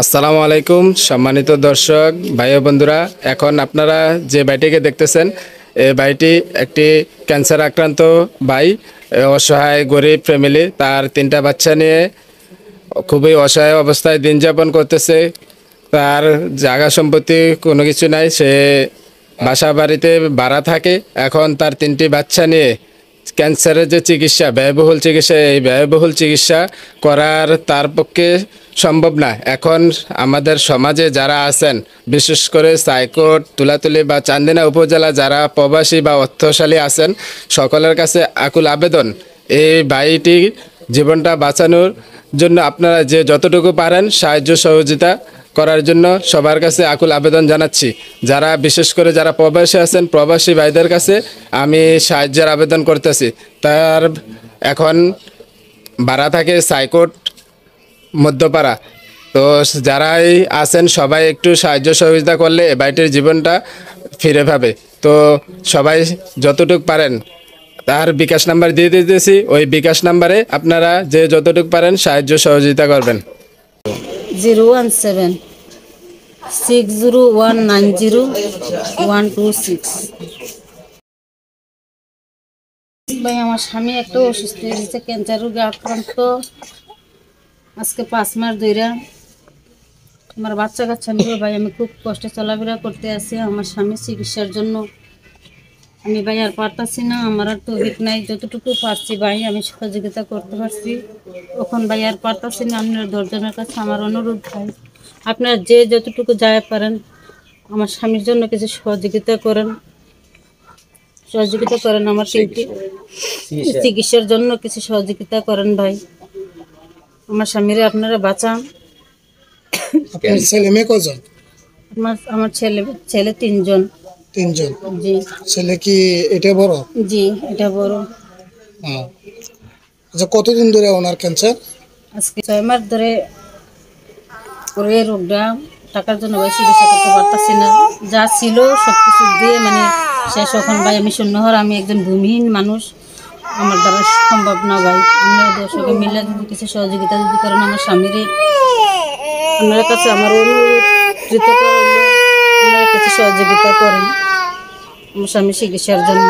আসসালামু আলাইকুম, সম্মানিত দর্শক, ভাই বন্ধুরা, এখন আপনারা যে ভাইটিকে দেখতেছেন এই ভাইটি একটি ক্যান্সার আক্রান্ত ভাই অসহায়, গরিব ফ্যামিলি, তার তিনটা বাচ্চা নিয়ে খুবই অসহায় অবস্থায় দিন যাপন করতেছে। তার জায়গা সম্পত্তি কোনো কিছু নাই, সে বাসা বাড়িতে ভাড়া থাকে। এখন তার তিনটি বাচ্চা নিয়ে ক্যান্সারের যে চিকিৎসা, ব্যয়বহুল চিকিৎসা, এই ব্যয়বহুল চিকিৎসা করার তার পক্ষে সম্ভব না। এখন আমাদের সমাজে যারা আছেন, বিশেষ করে সাইকোট, তুলাতুলি বা চান্দিনা উপজেলা যারা প্রবাসী বা অর্থশালী আছেন, সকলের কাছে আকুল আবেদন, এই বাড়িটি জীবনটা বাঁচানোর জন্য আপনারা যে যতটুকু পারেন সাহায্য সহযোগিতা করার জন্য সবার কাছে আকুল আবেদন জানাচ্ছি। যারা, বিশেষ করে যারা প্রবাসী আছেন, প্রবাসী ভাইদের কাছে আমি সাহায্যের আবেদন করতেছি। তার এখন ভাড়া থাকে সাইকোট মধ্যপাড়া। তো যারাই আছেন, সবাই একটু সাহায্য সহযোগিতা করলে এ বাড়িটির জীবনটা ফিরে পাবে। তো সবাই যতটুক পারেন, তার বিকাশ নাম্বার দিয়ে দিতেছি। ওই বিকাশ নাম্বারে আপনারা যে যতটুক পারেন সাহায্য সহযোগিতা করবেন। Zero one seven six zero one nine zero one two six ভাই, আমার স্বামী একটা অসুস্থ হয়ে গেছে ক্যান্সার রোগে আক্রান্ত। আজকে পাঁচ মাস ধরে আমার বাচ্চা কাচ্চা নিয়ে ভাই, আমি খুব কষ্টে চলাফেরা করতে আছি আমার স্বামী চিকিৎসার জন্য আমি ভাই আর পারতাছি না আমার আর তৌফিক নাই যতটুকু পারছি ভাই আমি সহযোগিতা করতে পারছি। তখন ভাই আর পারতাছি না আপনার দশজনের কাছে আমার অনুরোধ ভাই। আপনার যে যতটুকু যায় পারেন আমার স্বামীর জন্য কিছু সহযোগিতা করেন। সহযোগিতা করেন আমার তিনটি। চিকিৎসার জন্য কিছু সহযোগিতা করেন ভাই। আমার স্বামীরে আপনারা বাঁচান। আমার ছেলে ছেলে তিনজন। তিনজন। জি। ছেলে কি এটা বড়? জি এটা বড়। হ্যাঁ। আচ্ছা কতদিন ধরে ওনার ক্যান্সার? আজকে ছয় মাস ধরে ওর রোগটা টাকার জন্য ভাই চিকিৎসা করতে পারতাছি না। যা ছিল সব কিছু দিয়ে মানে শেষ এখন ভাই আমি শূন্য হওয়ার আমি একজন ভূমিহীন মানুষ। আমার দ্বারা সম্ভব না ভাই। আপনারা দর্শকে মিলে যদি কিছু সহযোগিতা যদি করেন আমার স্বামীরে আপনার কাছে আমার অনুরোধ কৃতজ্ঞ হইল আপনারা কিছু সহযোগিতা করেন। আমার স্বামী চিকিৎসার জন্য।